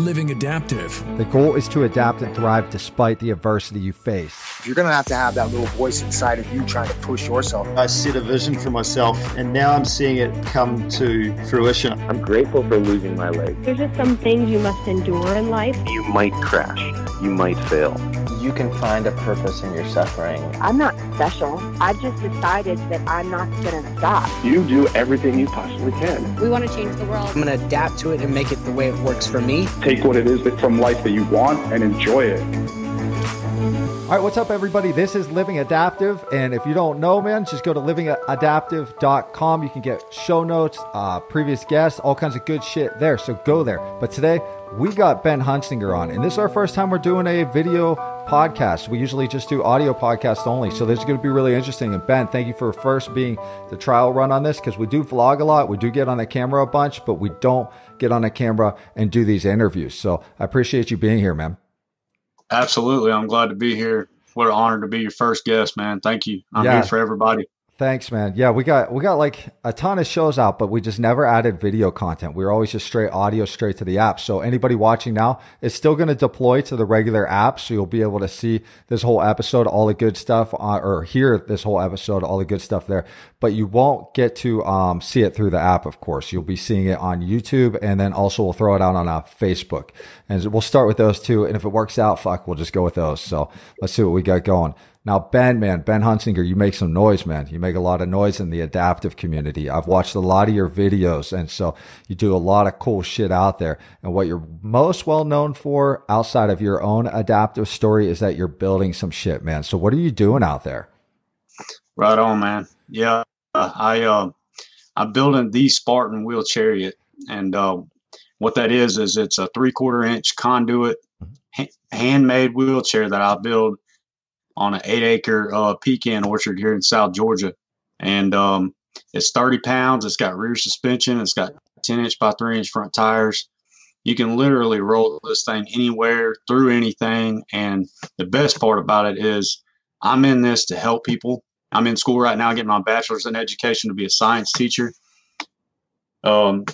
Living Adaptive. The goal is to adapt and thrive despite the adversity you face. You're going to have to have that little voice inside of you trying to push yourself. I set a vision for myself, and now I'm seeing it come to fruition. I'm grateful for losing my leg. There's just some things you must endure in life. You might crash, you might fail. You can find a purpose in your suffering. I'm not special. I've just decided that I'm not going to stop. You do everything you possibly can. We want to change the world. I'm going to adapt to it and make it the way it works for me. Take what it is that from life that you want and enjoy it. All right, what's up, everybody? This is Living Adaptive. And if you don't know, man, just go to livingadaptive.com. You can get show notes, uh, previous guests, all kinds of good shit there. So go there. But today, we got Ben Huntzinger on, and this is our first time we're doing a video podcast. We usually just do audio podcasts only. So this is going to be really interesting. And Ben, thank you for first being the trial run on this because we do vlog a lot. We do get on the camera a bunch, but we don't get on the camera and do these interviews. So I appreciate you being here, man. Absolutely. I'm glad to be here. What an honor to be your first guest, man. Thank you. I'm yeah. here for everybody. Thanks, man. Yeah, we got we got like a ton of shows out, but we just never added video content. We are always just straight audio straight to the app. So anybody watching now, it's still going to deploy to the regular app, so you'll be able to see this whole episode, all the good stuff, uh, or hear this whole episode, all the good stuff there. But you won't get to um, see it through the app, of course. You'll be seeing it on YouTube, and then also we'll throw it out on uh, Facebook, and we'll start with those two. And if it works out, fuck, we'll just go with those. So let's see what we got going. Now, Ben, man, Ben Huntzinger, you make some noise, man. You make a lot of noise in the adaptive community. I've watched a lot of your videos, and so you do a lot of cool shit out there. And what you're most well known for outside of your own adaptive story is that you're building some shit, man. So, what are you doing out there? Right on, man. Yeah, I uh, I'm building the Spartan wheel chariot, and uh, what that is is it's a three quarter inch conduit mm-hmm. handmade wheelchair that I build on an eight acre uh, pecan orchard here in South Georgia. And um, it's 30 pounds. It's got rear suspension. It's got 10 inch by 3 inch front tires. You can literally roll this thing anywhere through anything. And the best part about it is I'm in this to help people. I'm in school right now getting my bachelor's in education to be a science teacher. Um,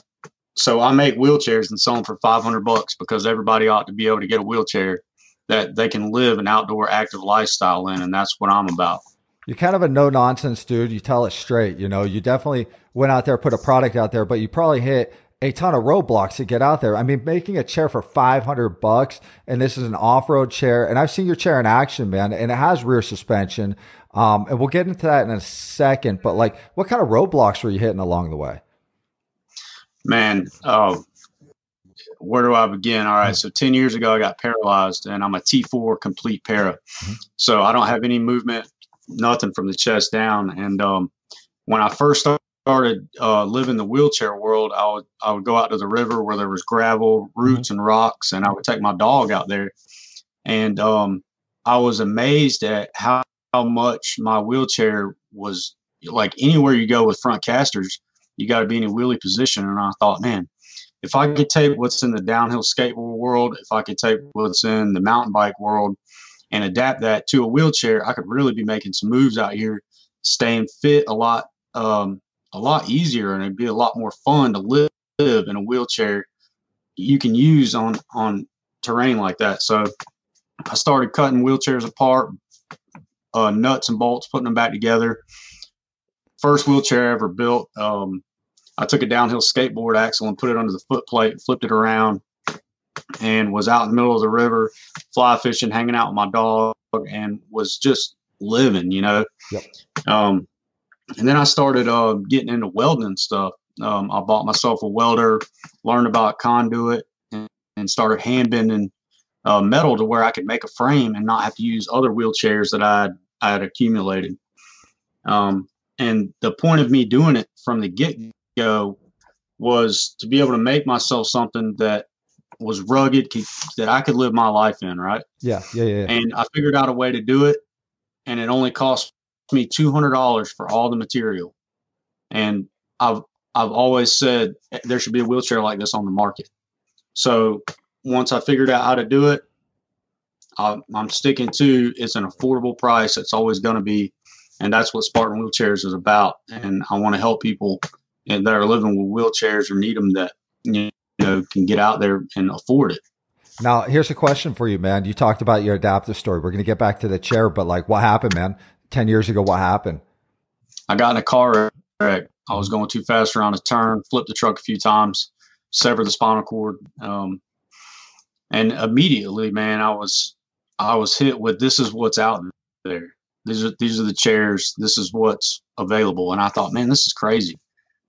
so I make wheelchairs and sell them for 500 bucks because everybody ought to be able to get a wheelchair that they can live an outdoor active lifestyle in. And that's what I'm about. You're kind of a no nonsense dude. You tell it straight. You know, you definitely went out there, put a product out there, but you probably hit a ton of roadblocks to get out there. I mean, making a chair for 500 bucks and this is an off-road chair and I've seen your chair in action, man, and it has rear suspension. Um, and we'll get into that in a second, but like what kind of roadblocks were you hitting along the way? Man, oh, where do I begin? All right, mm-hmm. so 10 years ago, I got paralyzed and I'm a T4 complete para. Mm-hmm. So I don't have any movement, nothing from the chest down. And um, when I first started uh, living the wheelchair world, I would, I would go out to the river where there was gravel, roots, mm-hmm. and rocks, and I would take my dog out there. And um, I was amazed at how, how much my wheelchair was like anywhere you go with front casters, you got to be in a wheelie position. And I thought, man, if I could take what's in the downhill skateboard world, if I could take what's in the mountain bike world and adapt that to a wheelchair, I could really be making some moves out here, staying fit a lot, um, a lot easier, and it'd be a lot more fun to live in a wheelchair you can use on on terrain like that. So I started cutting wheelchairs apart, uh, nuts and bolts, putting them back together. First wheelchair I ever built. Um, I took a downhill skateboard axle and put it under the foot plate, flipped it around, and was out in the middle of the river, fly fishing, hanging out with my dog, and was just living, you know. Yep. Um, and then I started uh, getting into welding stuff. Um, I bought myself a welder, learned about conduit, and, and started hand bending uh, metal to where I could make a frame and not have to use other wheelchairs that I I had accumulated. Um, and the point of me doing it from the get go was to be able to make myself something that was rugged that I could live my life in, right? Yeah, yeah, yeah. And I figured out a way to do it, and it only cost me two hundred dollars for all the material. And I've I've always said there should be a wheelchair like this on the market. So once I figured out how to do it, I, I'm sticking to it's an affordable price. It's always going to be, and that's what Spartan Wheelchairs is about. And I want to help people and that are living with wheelchairs or need them that you know can get out there and afford it. Now, here's a question for you, man. You talked about your adaptive story. We're going to get back to the chair, but like, what happened, man? 10 years ago, what happened? I got in a car wreck. I was going too fast around a turn, flipped the truck a few times, severed the spinal cord. Um, and immediately, man, I was, I was hit with this is what's out there. These are, these are the chairs. This is what's available. And I thought, man, this is crazy.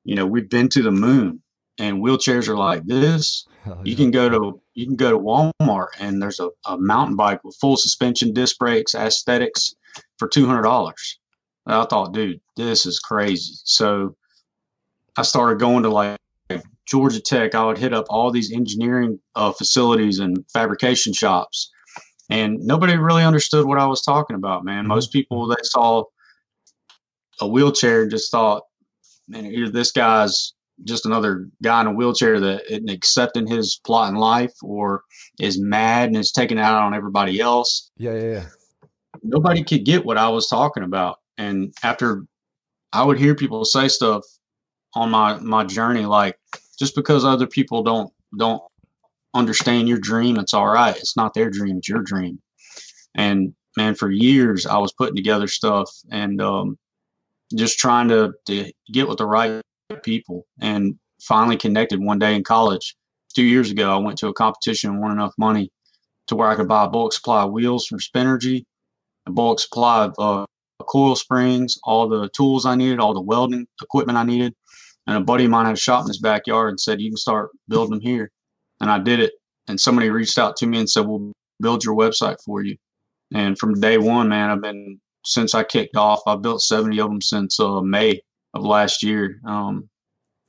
You know, we've been to the moon and wheelchairs are like this. Hell You yeah. can go to you can go to Walmart and there's a, a mountain bike with full suspension, disc brakes, aesthetics for two hundred dollars. I thought, dude, this is crazy. So I started going to like Georgia Tech. I would hit up all these engineering uh, facilities and fabrication shops, and nobody really understood what I was talking about. Man, Mhm. most people they saw a wheelchair just thought, man, either this guy's just another guy in a wheelchair that isn't accepting his plot in life or is mad and is taking it out on everybody else. Yeah, yeah, yeah. Nobody could get what I was talking about. And after I would hear people say stuff on my, my journey, like just because other people don't, don't understand your dream, it's all right. It's not their dream. It's your dream. And man, for years I was putting together stuff and, um, just trying to, to get with the right people and finally connected one day in college. Two years ago, I went to a competition and won enough money to where I could buy a bulk supply of wheels from Spinergy, a bulk supply of uh, coil springs, all the tools I needed, all the welding equipment I needed. And a buddy of mine had a shop in his backyard and said, You can start building them here. And I did it. And somebody reached out to me and said, We'll build your website for you. And from day one, man, I've been, since I kicked off, I've built 70 of them since uh, May of last year. Um,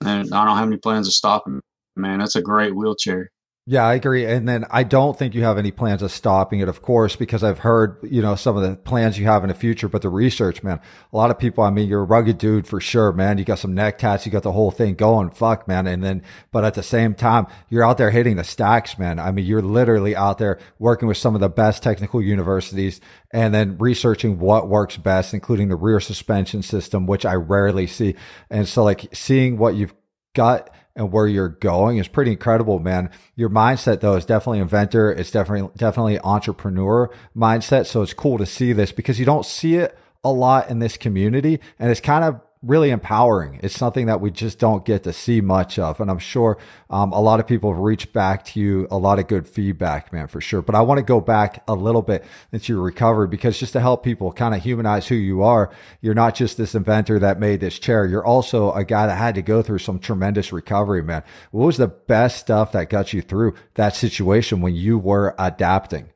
and I don't have any plans of stopping. Man, that's a great wheelchair. Yeah, I agree. And then I don't think you have any plans of stopping it, of course, because I've heard, you know, some of the plans you have in the future, but the research, man, a lot of people, I mean, you're a rugged dude for sure, man. You got some neck tats, you got the whole thing going. Fuck, man. And then, but at the same time, you're out there hitting the stacks, man. I mean, you're literally out there working with some of the best technical universities and then researching what works best, including the rear suspension system, which I rarely see. And so like seeing what you've got and where you're going is pretty incredible, man. Your mindset though is definitely inventor. It's definitely, definitely entrepreneur mindset. So it's cool to see this because you don't see it a lot in this community and it's kind of really empowering. It's something that we just don't get to see much of. And I'm sure um, a lot of people have reached back to you, a lot of good feedback, man, for sure. But I want to go back a little bit into your recovery because just to help people kind of humanize who you are, you're not just this inventor that made this chair. You're also a guy that had to go through some tremendous recovery, man. What was the best stuff that got you through that situation when you were adapting?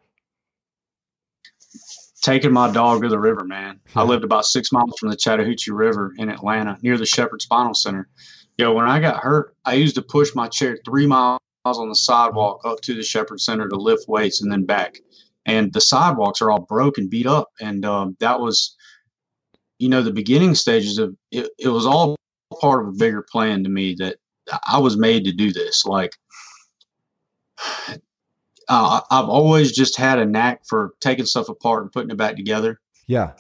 Taking my dog to the river, man. I lived about six miles from the Chattahoochee River in Atlanta, near the Shepherd Spinal Center. Yo, when I got hurt, I used to push my chair three miles on the sidewalk up to the Shepherd Center to lift weights and then back. And the sidewalks are all broken, beat up. And um, that was, you know, the beginning stages of it, it was all part of a bigger plan to me that I was made to do this. Like, uh, I've always just had a knack for taking stuff apart and putting it back together. Yeah.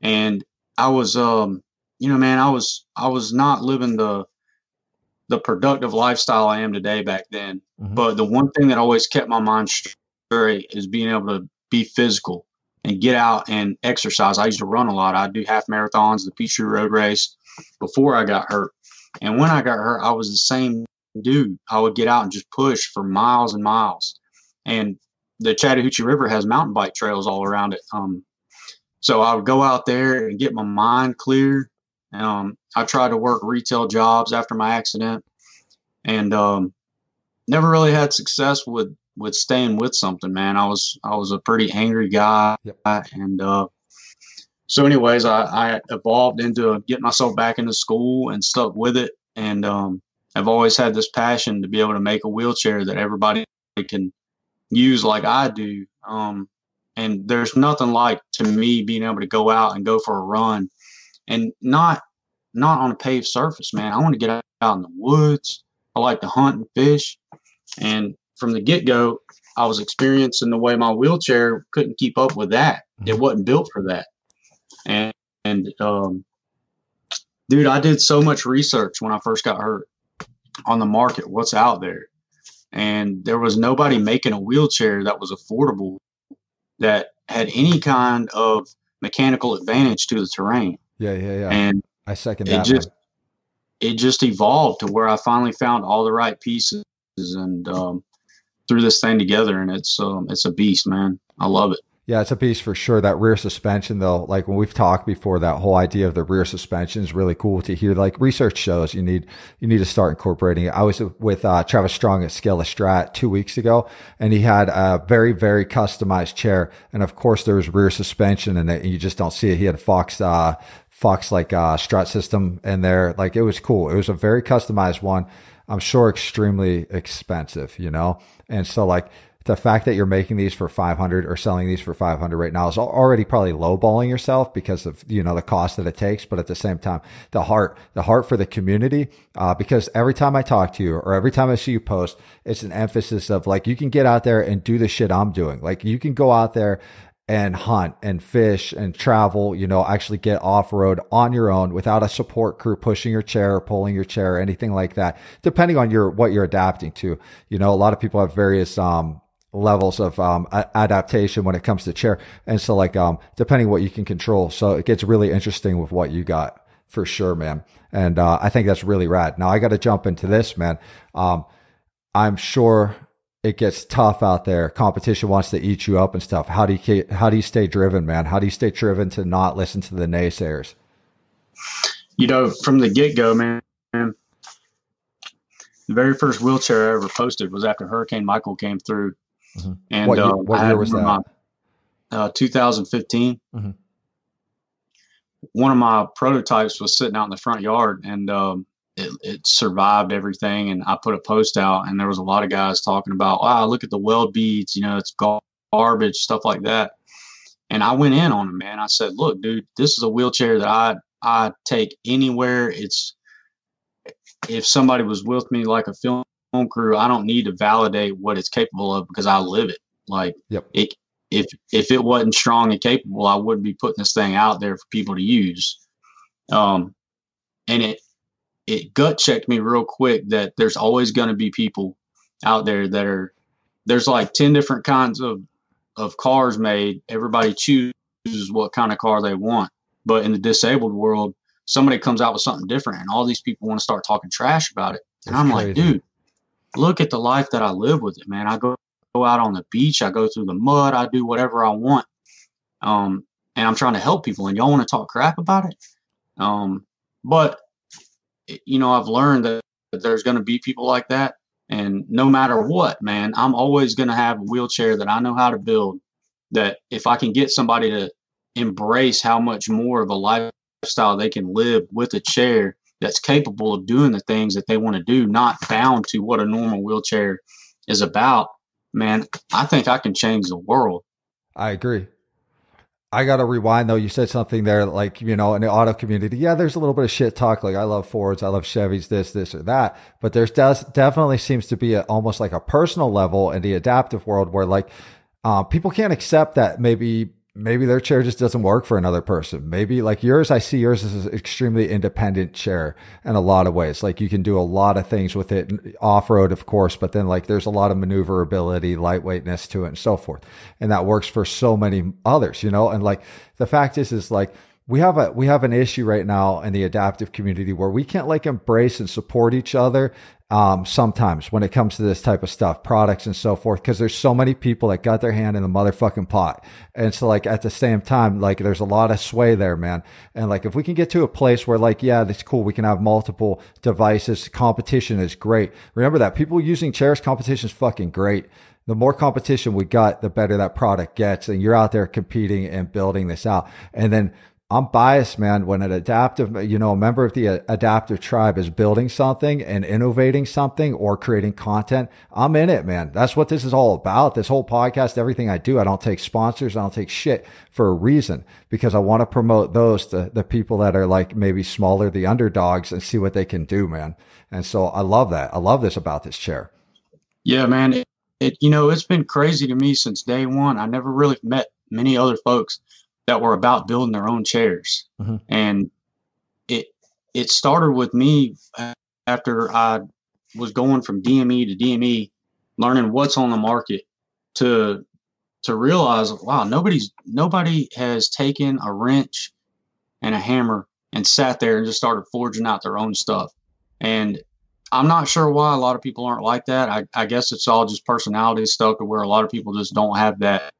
And I was, um, you know, man, I was, I was not living the, the productive lifestyle I am today back then. Mhm. But the one thing that always kept my mind straight is being able to be physical and get out and exercise. I used to run a lot. I'd do half marathons, the Peachtree Road Race before I got hurt. And when I got hurt, I was the same dude. I would get out and just push for miles and miles. And the Chattahoochee River has mountain bike trails all around it. Um, so I would go out there and get my mind clear. Um, I tried to work retail jobs after my accident, and um, never really had success with with staying with something. Man, I was I was a pretty angry guy, Yep. and uh, so anyways, I, I evolved into getting myself back into school and stuck with it. And um, I've always had this passion to be able to make a wheelchair that everybody can use like I do. Um, and there's nothing like to me being able to go out and go for a run and not not on a paved surface, man. I want to get out, in the woods. I like to hunt and fish. And from the get go, I was experiencing the way my wheelchair couldn't keep up with that. It wasn't built for that. And and um, dude, I did so much research when I first got hurt on the market, what's out there. And there was nobody making a wheelchair that was affordable that had any kind of mechanical advantage to the terrain. Yeah, yeah, yeah. And I second that. it just it just evolved to where I finally found all the right pieces and um, threw this thing together, and it's um, it's a beast, man. I love it. Yeah, it's a piece for sure. That rear suspension, though, like when we've talked before, that whole idea of the rear suspension is really cool to hear. Like research shows, you need you need to start incorporating it. I was with uh, Travis Strong at Scale Strat two weeks ago, and he had a very very customized chair, and of course there was rear suspension and you just don't see it. He had a Fox uh, Fox like uh, strut system in there. Like it was cool. It was a very customized one. I'm sure extremely expensive, you know, and so like the fact that you're making these for 500 or selling these for 500 right now is already probably lowballing yourself because of you know the cost that it takes but at the same time the heart the heart for the community uh, because every time i talk to you or every time i see you post it's an emphasis of like you can get out there and do the shit i'm doing like you can go out there and hunt and fish and travel, you know, actually get off road on your own without a support crew pushing your chair or pulling your chair or anything like that, depending on your, what you're adapting to. You know, a lot of people have various, um, levels of um, adaptation when it comes to chair. And so like, um, depending what you can control. So it gets really interesting with what you got for sure, man. And, uh, I think that's really rad. Now I got to jump into this, man. Um, I'm sure it gets tough out there. Competition wants to eat you up and stuff. How do you, how do you stay driven, man? How do you stay driven to not listen to the naysayers? You know, from the get go, man. The very first wheelchair I ever posted was after Hurricane Michael came through, Mhm. and What year- uh, what I year was of my- uh, 2015. Mhm. One of my prototypes was sitting out in the front yard, and um, it, it survived everything. And I put a post out, and there was a lot of guys talking about, "Wow, look at the weld beads. You know, it's garbage, stuff like that." And I went in on them, man. I said, "Look, dude, this is a wheelchair that I I take anywhere. It's if somebody was with me like a film crew, I don't need to validate what it's capable of because I live it. Like Yep. it, if if it wasn't strong and capable, I wouldn't be putting this thing out there for people to use. Um, and it it gut checked me real quick that there's always going to be people out there that are there's like ten different kinds of of cars made. Everybody chooses what kind of car they want, but in the disabled world, somebody comes out with something different, and all these people want to start talking trash about it. And That's I'm like, dude, look at the life that I live with it, man. I go go out on the beach, I go through the mud, I do whatever I want. Um, and I'm trying to help people, and y'all want to talk crap about it. Um, but you know, I've learned that, that there's going to be people like that, and no matter what, man, I'm always going to have a wheelchair that I know how to build. That if I can get somebody to embrace how much more of a lifestyle they can live with a chair that's capable of doing the things that they want to do, not bound to what a normal wheelchair is about, man, I think I can change the world. I agree. I got to rewind though. You said something there, like, you know, in the auto community. Yeah, there's a little bit of shit talk. Like, I love Fords, I love Chevys, this, this, or that. But there's does definitely seems to be a, almost like a personal level in the adaptive world where like, uh, people can't accept that maybe, maybe their chair just doesn't work for another person. Maybe like yours, I see yours as an extremely independent chair in a lot of ways. Like you can do a lot of things with it off road, of course, but then like there's a lot of maneuverability, lightweightness to it and so forth. And that works for so many others, you know? And like the fact is, is like, we have a we have an issue right now in the adaptive community where we can't like embrace and support each other um, sometimes when it comes to this type of stuff, products and so forth, because there's so many people that got their hand in the motherfucking pot. And so like at the same time, like there's a lot of sway there, man. And like if we can get to a place where like, yeah, that's cool. We can have multiple devices. Competition is great. Remember that people using chairs, competition is fucking great the more competition we got, the better that product gets. And you're out there competing and building this out. And then I'm biased, man. When an adaptive, you know, a member of the uh, adaptive tribe is building something and innovating something or creating content, I'm in it, man. That's what this is all about. This whole podcast, everything I do, I don't take sponsors. I don't take shit for a reason because I want to promote those, the, the people that are like maybe smaller, the underdogs and see what they can do, man. And so I love that. I love this about this chair. Yeah, man. It, it you know, it's been crazy to me since day one. I never really met many other folks that were about building their own chairs. Mhm. And it it started with me after I was going from DME to DME learning what's on the market to to realize, wow, nobody's nobody has taken a wrench and a hammer and sat there and just started forging out their own stuff. And I'm not sure why a lot of people aren't like that. I, I guess it's all just personality stuff to where a lot of people just don't have that.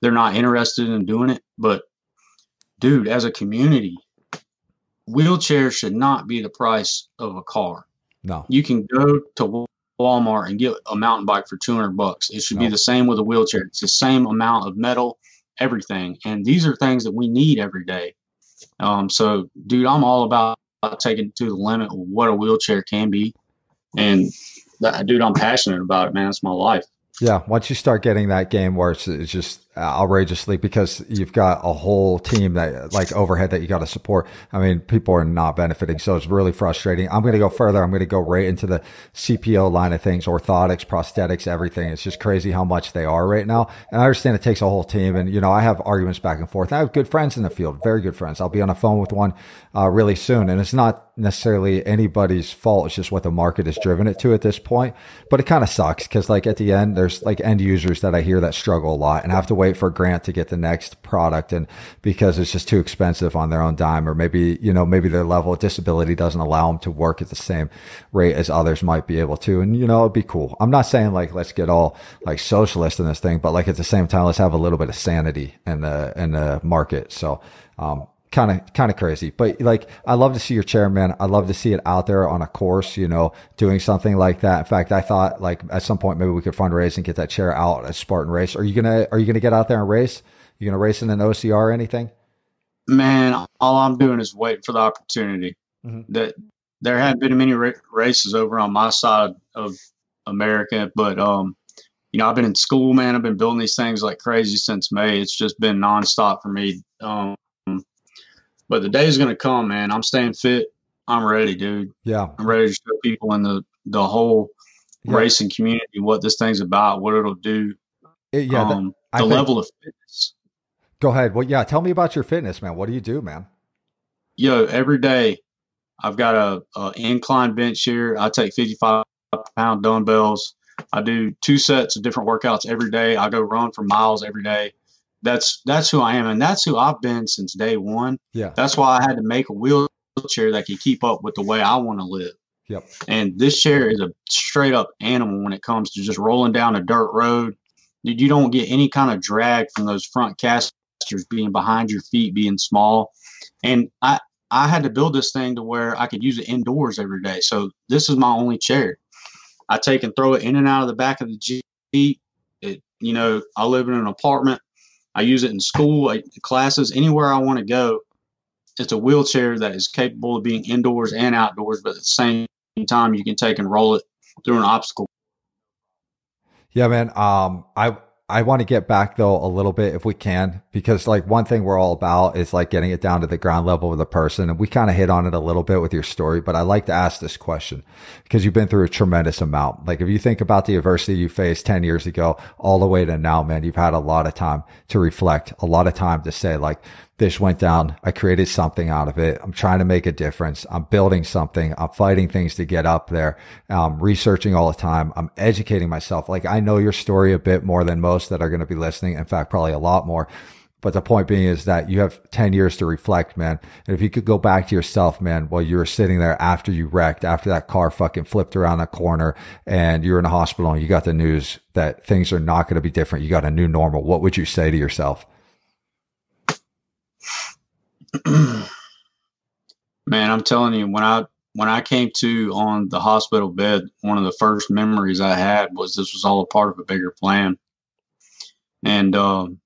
They're not interested in doing it. But dude, as a community, wheelchairs should not be the price of a car. No. You can go to Walmart and get a mountain bike for 200 bucks. It should be the same with a wheelchair. It's the same amount of metal, everything. And these are things that we need every day. Um, so, dude, I'm all about taking to the limit what a wheelchair can be. And, that, dude, I'm passionate about it, man. It's my life. Yeah, once you start getting that game where it's, it's just outrageously because you've got a whole team that like overhead that you got to support. I mean, people are not benefiting, so it's really frustrating. I'm going to go further. I'm going to go right into the CPO line of things, orthotics, prosthetics, everything. It's just crazy how much they are right now. And I understand it takes a whole team, and you know, I have arguments back and forth. I have good friends in the field, very good friends. I'll be on the phone with one uh, really soon, and it's not necessarily anybody's fault. It's just what the market has driven it to at this point. But it kind of sucks because, like, at the end, there's like end users that I hear that struggle a lot and I have to wait for a grant to get the next product, and because it's just too expensive on their own dime, or maybe you know maybe their level of disability doesn't allow them to work at the same rate as others might be able to. And you know, it'd be cool. I'm not saying like let's get all like socialist in this thing, but like at the same time, let's have a little bit of sanity in the in the market. So. um kind of kind of crazy but like i love to see your chairman i love to see it out there on a course you know doing something like that in fact i thought like at some point maybe we could fundraise and get that chair out at spartan race are you gonna are you gonna get out there and race you gonna race in an ocr or anything Man, all I'm doing is waiting for the opportunity. Mhm. That there haven't been many ra- races over on my side of America, but um, you know, I've been in school, man. I've been building these things like crazy since May. It's just been nonstop for me. Um, but the day is gonna come, man. I'm staying fit. I'm ready, dude. yeah I'm ready to show people in the the whole Yeah. racing community what this thing's about, what it'll do. It- yeah um, the think- level of fitness. go ahead well yeah tell me about your fitness man what do you do man yo, every day I've got a, a incline bench here. I take 55 pound dumbbells. I do two sets of different workouts every day. I go run for miles every day. That's that's who I am, and that's who I've been since day one. yeah That's why I had to make a wheelchair that could keep up with the way I want to live. Yep. And this chair is a straight up animal when it comes to just rolling down a dirt road. You don't get any kind of drag from those front casters being behind your feet, being small. And I, I had to build this thing to where I could use it indoors every day. So this is my only chair. I take and throw it in and out of the back of the Jeep. It, you know, I live in an apartment. I use it in school, classes, anywhere I want to go. It's a wheelchair that is capable of being indoors and outdoors, but at the same time, you can take and roll it through an obstacle. Yeah, man. Um, I I want to get back though a little bit if we can, because like one thing we're all about is like getting it down to the ground level of the person, and we kind of hit on it a little bit with your story. But I like to ask this question because you've been through a tremendous amount. Like if you think about the adversity you faced ten years ago, all the way to now, man, you've had a lot of time to reflect, a lot of time to say like. This went down. I created something out of it. I'm trying to make a difference. I'm building something. I'm fighting things to get up there. I'm researching all the time. I'm educating myself. Like I know your story a bit more than most that are going to be listening. In fact, probably a lot more. But the point being is that you have 10 years to reflect, man. And if you could go back to yourself, man, while you were sitting there after you wrecked, after that car fucking flipped around a corner and you're in a hospital and you got the news that things are not going to be different. You got a new normal. What would you say to yourself? Man, I'm telling you, when I when I came to on the hospital bed, one of the first memories I had was this was all a part of a bigger plan. And um,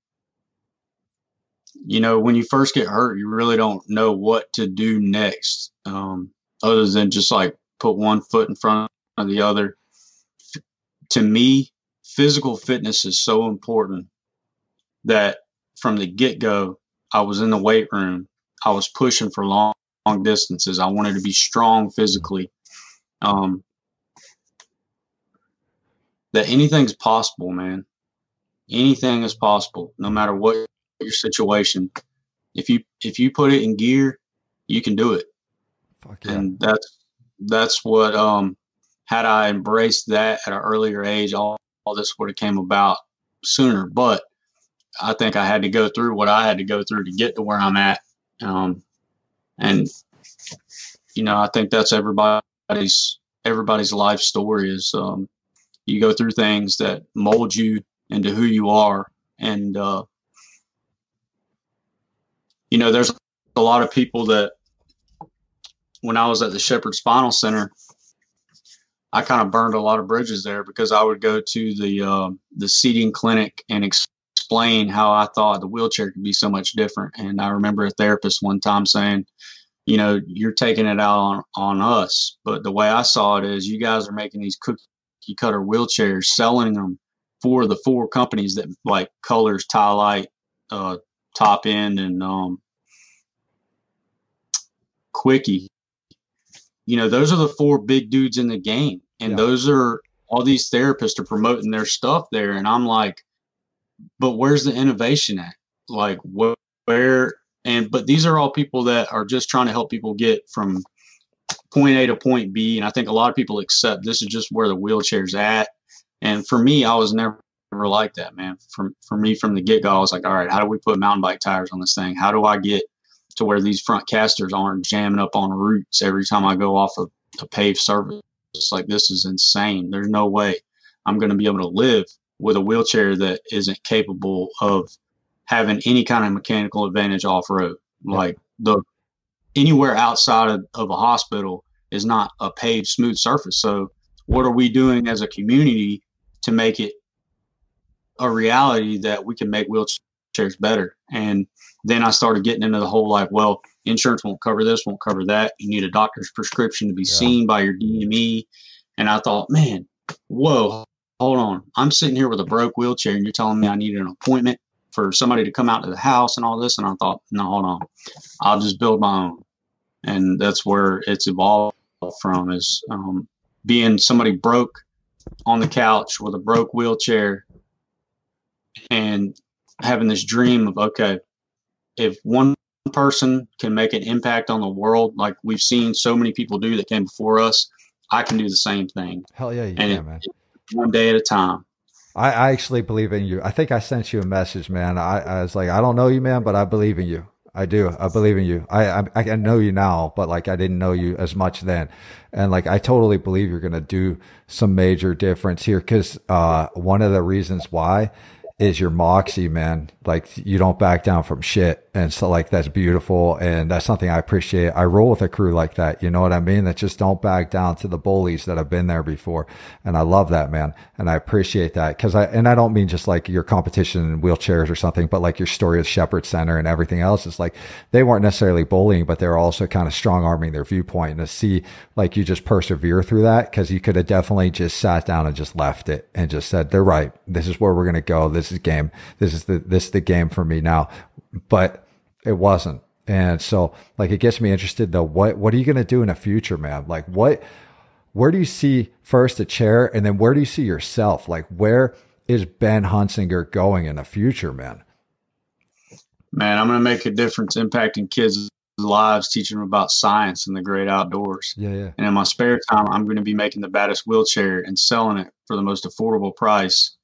you know, when you first get hurt, you really don't know what to do next, um, other than just like put one foot in front of the other. To me, physical fitness is so important that from the get go, I was in the weight room. I was pushing for long, long distances. I wanted to be strong physically. Um, that anything's possible, man. Anything is possible, no matter what your situation. If you if you put it in gear, you can do it. Yeah. And that's that's what um had I embraced that at an earlier age, all, all this would have came about sooner. But I think I had to go through what I had to go through to get to where I'm at. Um, and you know, I think that's everybody's everybody's life story is um, you go through things that mold you into who you are, and uh, you know, there's a lot of people that when I was at the Shepherd Spinal Center, I kind of burned a lot of bridges there because I would go to the uh, the seating clinic and explain how I thought the wheelchair could be so much different. And I remember a therapist one time saying, you know, you're taking it out on, on us. But the way I saw it is you guys are making these cookie cutter wheelchairs, selling them for the four companies that like colors, TiLite, uh, top end and, um, quickie. You know, those are the four big dudes in the game. And yeah. those are all these therapists are promoting their stuff there. And I'm like, but where's the innovation at? Like where, where and but these are all people that are just trying to help people get from point A to point B. And I think a lot of people accept this is just where the wheelchair's at. And for me, I was never like that, man. For for me from the get go, I was like, all right, how do we put mountain bike tires on this thing? How do I get to where these front casters aren't jamming up on roots every time I go off of a paved surface? Like this is insane. There's no way I'm going to be able to live with a wheelchair that isn't capable of having any kind of mechanical advantage off road. Yeah. Like the anywhere outside of, of a hospital is not a paved smooth surface. So what are we doing as a community to make it a reality that we can make wheelchairs better? And then I started getting into the whole like, well, insurance won't cover this, won't cover that. You need a doctor's prescription to be yeah. seen by your DME. And I thought, man, whoa, hold on. I'm sitting here with a broke wheelchair and you're telling me I need an appointment for somebody to come out to the house and all this. And I thought, no, hold on, I'll just build my own. And that's where it's evolved from is um, being somebody broke on the couch with a broke wheelchair and having this dream of, okay, if one person can make an impact on the world, like we've seen so many people do that came before us, I can do the same thing. Hell yeah, you and can, it, man. One day at a time. I, I actually believe in you. I think I sent you a message, man. I, I was like, I don't know you, man, but I believe in you. I do. I believe in you. I, I, I know you now, but like I didn't know you as much then, and like I totally believe you're gonna do some major difference here. Because uh, one of the reasons why is your moxie, man. Like you don't back down from shit. And so like that's beautiful. And that's something I appreciate. I roll with a crew like that. You know what I mean? That just don't back down to the bullies that have been there before. And I love that, man. And I appreciate that. Cause I, and I don't mean just like your competition in wheelchairs or something, but like your story at Shepherd Center and everything else. It's like they weren't necessarily bullying, but they're also kind of strong arming their viewpoint and to see like you just persevere through that. Cause you could have definitely just sat down and just left it and just said, they're right. This is where we're going to go. This this is game. This is the this is the game for me now. But it wasn't. And so like it gets me interested though. What what are you gonna do in the future, man? Like what where do you see first a chair and then where do you see yourself? Like where is Ben Huntzinger going in the future, man? Man, I'm gonna make a difference impacting kids' lives, teaching them about science and the great outdoors. Yeah, yeah. And in my spare time, I'm going to be making the baddest wheelchair and selling it for the most affordable price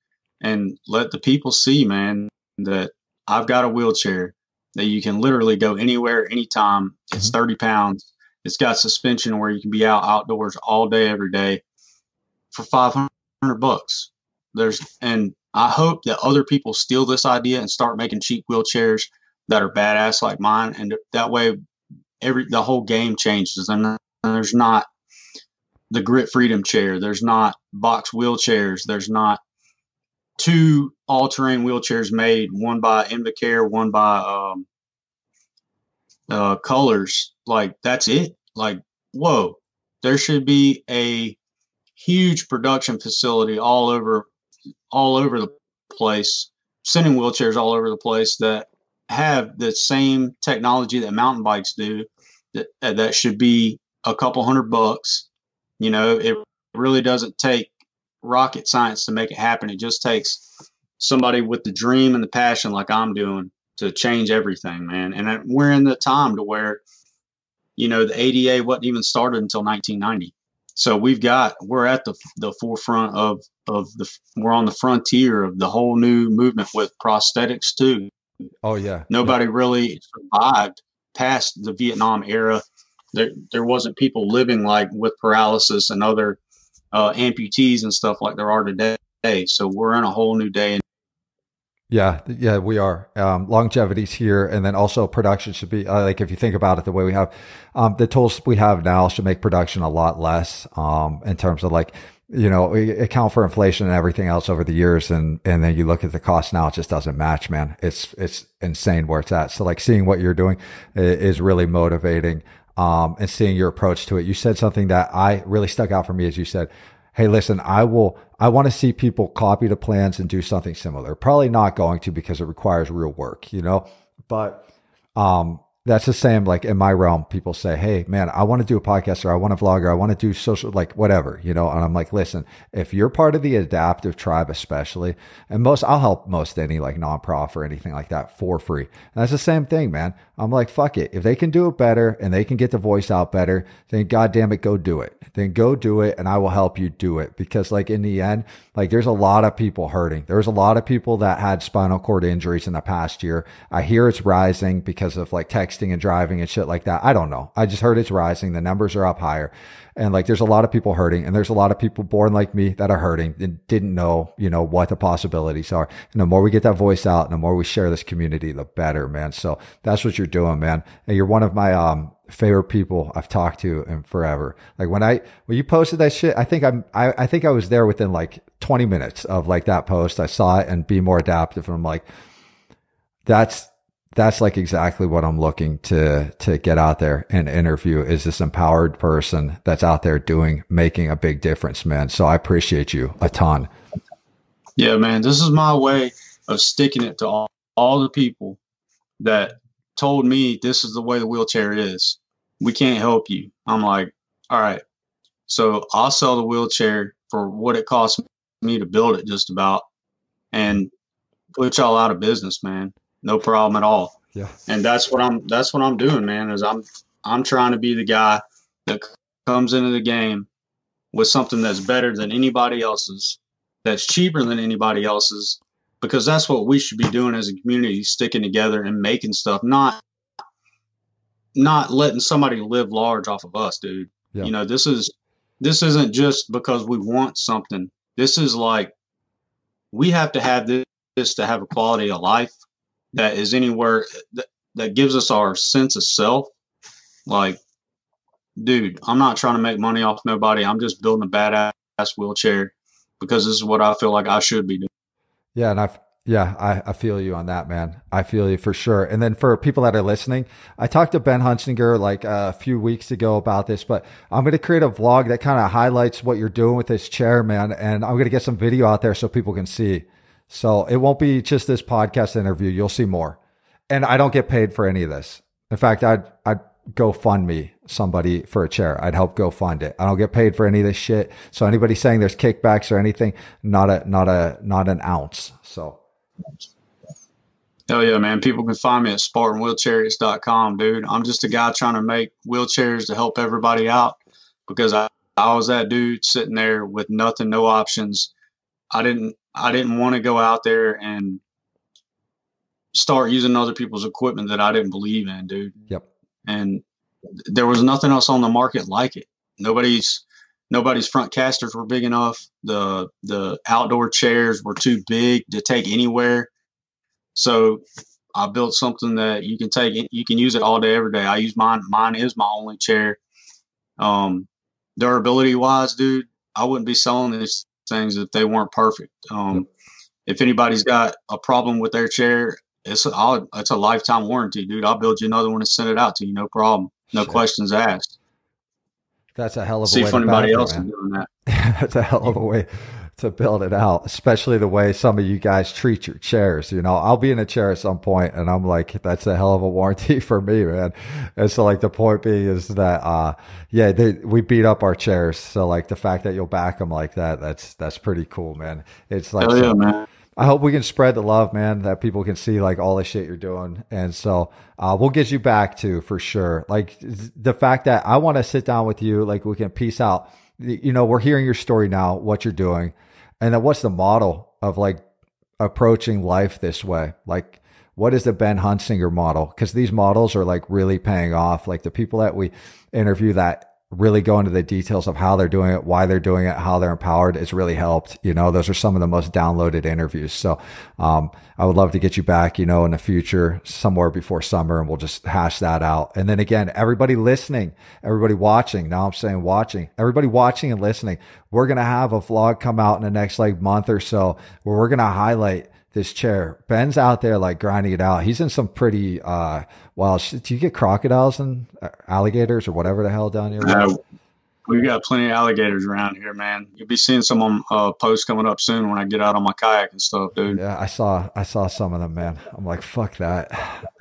and let the people see, man, that I've got a wheelchair that you can literally go anywhere, anytime. It's mm-hmm. 30 pounds. It's got suspension where you can be out outdoors all day, every day for 500 bucks. There's, and I hope that other people steal this idea and start making cheap wheelchairs that are badass like mine. And that way, every, the whole game changes. And there's not the grit freedom chair. There's not box wheelchairs. There's not two all-terrain wheelchairs made, one by Invacare, one by um, uh, Colors. Like that's it. Like whoa, there should be a huge production facility all over, all over the place, sending wheelchairs all over the place that have the same technology that mountain bikes do. That that should be a couple hundred bucks. You know, it really doesn't take rocket science to make it happen. It just takes somebody with the dream and the passion, like I'm doing, to change everything, man. And we're in the time to where, you know, the ADA wasn't even started until 1990. So we've got we're at the the forefront of of the we're on the frontier of the whole new movement with prosthetics too. Oh yeah. Nobody really survived past the Vietnam era. There there wasn't people living like with paralysis and other uh, amputees and stuff like there are today. So we're in a whole new day. Yeah, yeah, we are. Um, longevity's here, and then also production should be uh, like if you think about it, the way we have um, the tools we have now should make production a lot less um, in terms of like you know account for inflation and everything else over the years, and and then you look at the cost now, it just doesn't match, man. It's it's insane where it's at. So like seeing what you're doing is really motivating. Um, and seeing your approach to it, you said something that I really stuck out for me as you said, hey, listen, I will, I want to see people copy the plans and do something similar. Probably not going to because it requires real work, you know, but, um, that's the same like in my realm people say hey man i want to do a podcast or i want to vlog or i want to do social like whatever you know and i'm like listen if you're part of the adaptive tribe especially and most i'll help most any like nonprofit or anything like that for free. And that's the same thing man. I'm like fuck it. If they can do it better and they can get the voice out better then god damn it go do it. Then go do it and i will help you do it. Because like in the end like there's a lot of people hurting. There's a lot of people that had spinal cord injuries in the past year. I hear it's rising because of like tech texting and driving and shit like that. I don't know. I just heard it's rising. The numbers are up higher. And like, there's a lot of people hurting and there's a lot of people born like me that are hurting and didn't know, you know, what the possibilities are. And the more we get that voice out and the more we share this community, the better, man. So that's what you're doing, man. And you're one of my, um, favorite people I've talked to in forever. Like when I when you posted that shit, I think I'm I, I think I was there within like 20 minutes of like that post. I saw it and be more adaptive. And I'm like, that's that's like exactly what I'm looking to to get out there and interview is this empowered person that's out there doing making a big difference, man. So I appreciate you a ton. Yeah, man, this is my way of sticking it to all, all the people that told me this is the way the wheelchair is. We can't help you. I'm like, all right. So I'll sell the wheelchair for what it costs me to build it just about and put y'all out of business, man no problem at all. Yeah. And that's what I'm that's what I'm doing, man, is I'm I'm trying to be the guy that comes into the game with something that's better than anybody else's, that's cheaper than anybody else's, because that's what we should be doing as a community, sticking together and making stuff, not not letting somebody live large off of us, dude. Yeah. You know, this is this isn't just because we want something. This is like we have to have this, this to have a quality of life that is anywhere that, that gives us our sense of self. Like, dude, I'm not trying to make money off nobody. I'm just building a badass wheelchair because this is what I feel like I should be doing. Yeah, and I yeah, I, I feel you on that, man. I feel you for sure. And then for people that are listening, I talked to Ben Huntzinger like uh, a few weeks ago about this, but I'm going to create a vlog that kind of highlights what you're doing with this chair, man. And I'm going to get some video out there so people can see. So it won't be just this podcast interview. You'll see more. And I don't get paid for any of this. In fact, I'd, I'd go fund me somebody for a chair. I'd help go fund it. I don't get paid for any of this shit. So anybody saying there's kickbacks or anything, not a, not a, not an ounce. So. Hell yeah, man. People can find me at SpartanWheelChariots.com, dude. I'm just a guy trying to make wheelchairs to help everybody out because I, I was that dude sitting there with nothing, no options. I didn't I didn't want to go out there and start using other people's equipment that I didn't believe in, dude. Yep. And there was nothing else on the market like it. Nobody's nobody's front casters were big enough. The the outdoor chairs were too big to take anywhere. So I built something that you can take you can use it all day every day. I use mine mine is my only chair. Um durability wise, dude, I wouldn't be selling this things if they weren't perfect. Um, yep. If anybody's got a problem with their chair, it's a, it's a lifetime warranty, dude. I'll build you another one and send it out to you, no problem, no Shit. questions asked. That's a hell of a See way. See if anybody else is doing that. That's a hell of a way to build it out, especially the way some of you guys treat your chairs. You know, I'll be in a chair at some point and I'm like, that's a hell of a warranty for me, man. And so like the point being is that, uh, yeah, they, we beat up our chairs. So like the fact that you'll back them like that, that's, that's pretty cool, man. It's like, yeah, man. I hope we can spread the love, man, that people can see like all the shit you're doing. And so, uh, we'll get you back to for sure. Like the fact that I want to sit down with you, like we can piece out you know, we're hearing your story now, what you're doing, and then what's the model of like approaching life this way? Like, what is the Ben Huntzinger model? Because these models are like really paying off. Like the people that we interview that really go into the details of how they're doing it, why they're doing it, how they're empowered. It's really helped. You know, those are some of the most downloaded interviews. So, um, I would love to get you back, you know, in the future, somewhere before summer, and we'll just hash that out. And then again, everybody listening, everybody watching, now I'm saying watching, everybody watching and listening, we're going to have a vlog come out in the next like month or so where we're going to highlight this chair. Ben's out there like grinding it out. He's in some pretty uh wild. Do you get crocodiles and uh, alligators or whatever the hell down here? Uh, we got plenty of alligators around here, man. You'll be seeing some on uh, posts coming up soon when I get out on my kayak and stuff, dude. Yeah, I saw I saw some of them, man. I'm like, fuck that.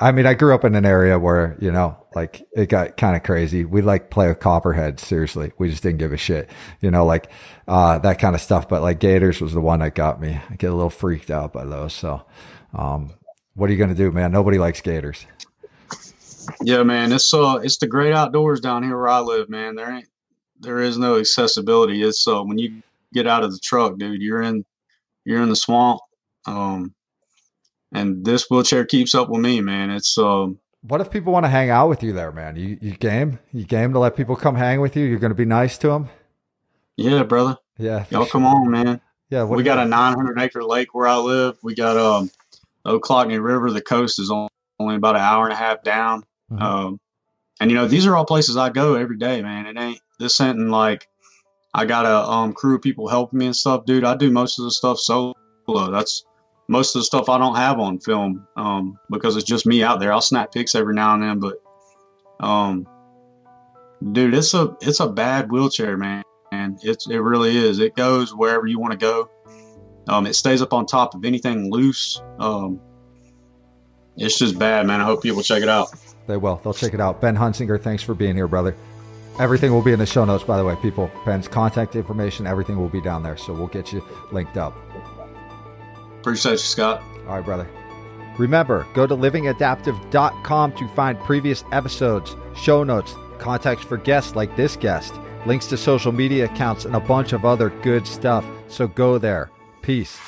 I mean, I grew up in an area where you know, like it got kind of crazy. We like play with copperheads. Seriously, we just didn't give a shit. You know, like uh, that kind of stuff. But like gators was the one that got me. I get a little freaked out by those. So, um, what are you gonna do, man? Nobody likes gators. Yeah, man. It's uh, it's the great outdoors down here where I live, man. There ain't there is no accessibility. It's uh, when you get out of the truck, dude, you're in you're in the swamp. Um, and this wheelchair keeps up with me, man. It's um. What if people want to hang out with you there, man? You you game? You game to let people come hang with you? You're going to be nice to them? Yeah, brother. Yeah. Y'all come on, man. Yeah. we got a 900 acre lake where I live. We got um, Ocklawaha River. The coast is only about an hour and a half down. Mm-hmm. Um, and you know these are all places I go every day, man. It ain't this ain't like I got a um, crew of people helping me and stuff, dude. I do most of the stuff solo. That's most of the stuff I don't have on film um, because it's just me out there. I'll snap pics every now and then, but um, dude, it's a it's a bad wheelchair, man. And it's it really is. It goes wherever you want to go. Um, it stays up on top of anything loose. Um, it's just bad, man. I hope people check it out. They will. They'll check it out. Ben Huntzinger, thanks for being here, brother. Everything will be in the show notes, by the way, people. Ben's contact information, everything will be down there. So we'll get you linked up. Appreciate you, Scott. All right, brother. Remember, go to livingadaptive.com to find previous episodes, show notes, contacts for guests like this guest, links to social media accounts, and a bunch of other good stuff. So go there. Peace.